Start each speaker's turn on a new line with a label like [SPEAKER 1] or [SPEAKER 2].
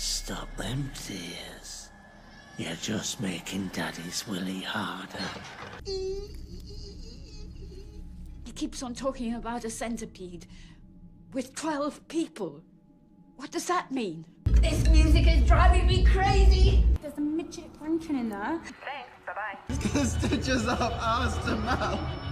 [SPEAKER 1] Stop them tears. You're just making Daddy's willy harder.
[SPEAKER 2] He keeps on talking about a centipede with 12 people. What does that mean?
[SPEAKER 3] This music is driving me crazy.
[SPEAKER 4] There's a midget ranking in there.
[SPEAKER 5] Thanks, bye-bye.
[SPEAKER 6] Stitches up ass to mouth.